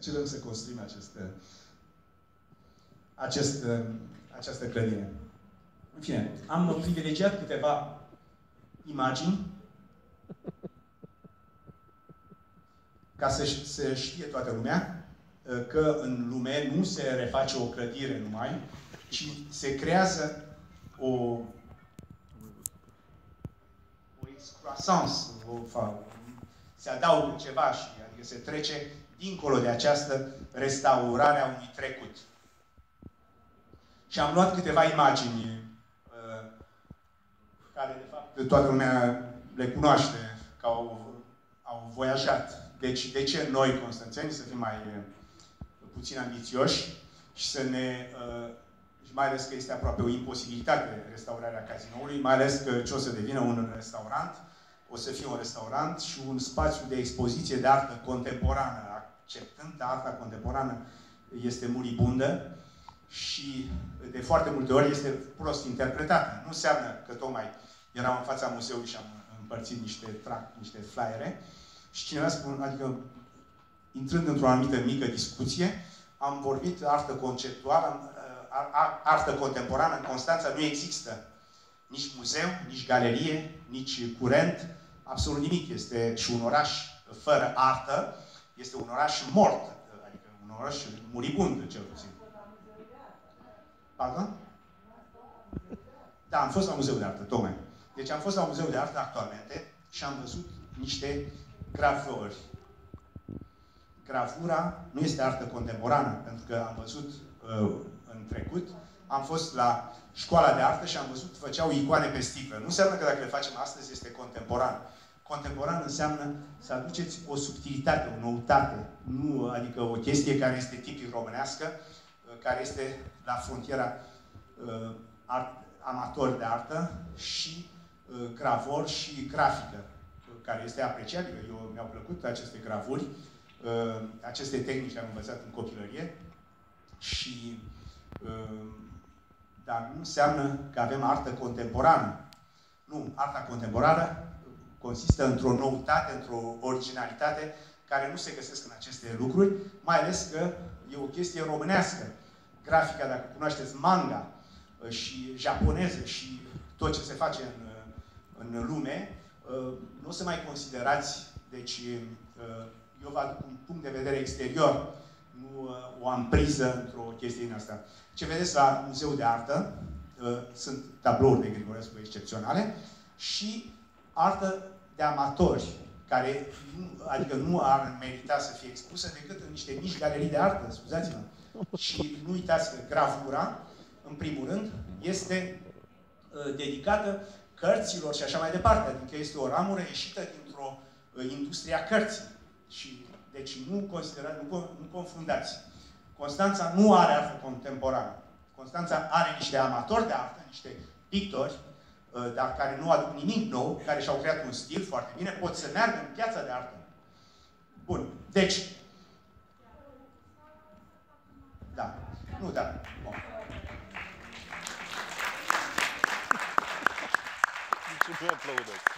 cerem să construim acest, acest, această clădire. În fine, am privilegiat câteva imagini ca să se știe toată lumea că în lume nu se reface o clădire numai, ci se creează o, o excroissance, o, se adaugă ceva și adică se trece dincolo de această restaurare a unui trecut. Și am luat câteva imagini uh, care, de fapt, toată lumea le cunoaște, că au, au voiajat. Deci, de ce noi, constanțeni, să fim mai uh, puțin ambițioși și să ne... Uh, și mai ales că este aproape o imposibilitate restaurarea cazinoului, mai ales că ce o să devină un restaurant, o să fie un restaurant și un spațiu de expoziție de artă contemporană, acceptând că arta contemporană este muribundă și de foarte multe ori este prost interpretată. Nu înseamnă că tocmai eram în fața muzeului și am împărțit niște trac, niște flyere și cineva spune, adică intrând într-o anumită mică discuție, am vorbit artă conceptuală, artă contemporană în Constanța nu există. Nici muzeu, nici galerie, nici curent, absolut nimic. Este și un oraș fără artă, este un oraș mort, adică un oraș muribund, cel puțin. Pardon? Da, am fost la Muzeul de Artă, tocmai. Deci am fost la Muzeul de Artă actualmente și am văzut niște gravuri. Gravura nu este artă contemporană, pentru că am văzut uh, în trecut, am fost la școala de artă și am văzut, făceau icoane pe sticlă. Nu înseamnă că dacă le facem astăzi este contemporan. Contemporan înseamnă să aduceți o subtilitate, o noutate, nu, adică o chestie care este tipic românească, uh, care este la frontiera uh, art, amator de artă și uh, gravor și grafică, care este apreciabilă. Eu mi-au plăcut aceste gravuri, uh, aceste tehnici am învățat în copilărie și uh, dar nu înseamnă că avem artă contemporană. Nu, arta contemporană consistă într-o noutate, într-o originalitate care nu se găsesc în aceste lucruri, mai ales că e o chestie românească. Grafica, dacă cunoașteți manga uh, și japoneză și tot ce se face în, uh, în lume, uh, nu o să mai considerați, deci eu vă aduc un punct de vedere exterior, nu o ampriză într-o chestie din asta. Ce vedeți la Muzeul de Artă, sunt tablouri de Grigorescu excepționale și artă de amatori, care nu, adică nu ar merita să fie expusă decât în niște mici galerii de artă, scuzați-mă. Și nu uitați că gravura, în primul rând, este uh, dedicată cărților și așa mai departe. Adică este o ramură ieșită dintr-o uh, industrie a cărții. Și, deci nu considerați, nu, nu confundați. Constanța nu are artă contemporană. Constanța are niște amatori de artă, niște pictori, Uh, dar care nu aduc nimic nou, care și-au creat un stil foarte bine, pot să meargă în piața de artă. Bun. Deci, da. Nu, da. Bun. Nici nu aplaudați.